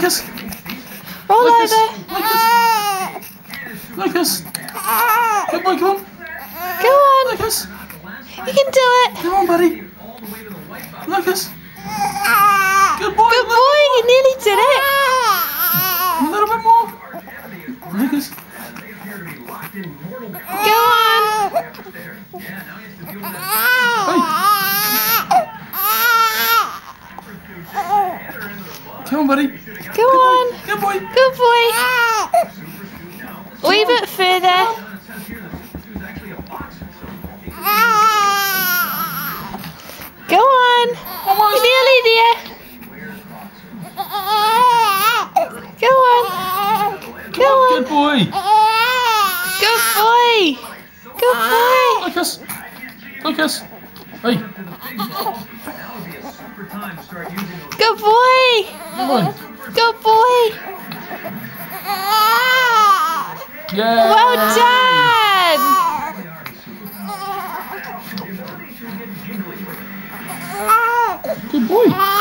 Lucas! Roll Lucas! over. Lucas! Lucas! Good boy, come on! Go on. Lucas! You can do it. Come on, buddy! Lucas! Ah. Good boy! Good boy. You nearly did it. A little bit more! Lucas! Go on. Come on, buddy! Go on. Good boy! Good boy. Ah. Leave it further. Ah. Go on. You're nearly there. Go on. Go on. Good boy! Good boy. Good ah. boy. Lucas! Lucas! Hey! Good boy. Good boy. Yeah! Well done. Good boy!